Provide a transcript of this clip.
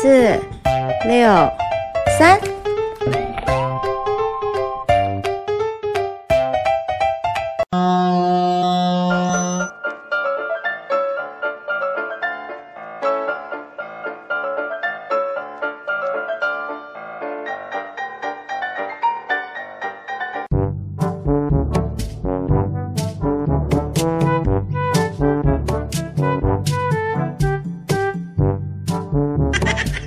四六三。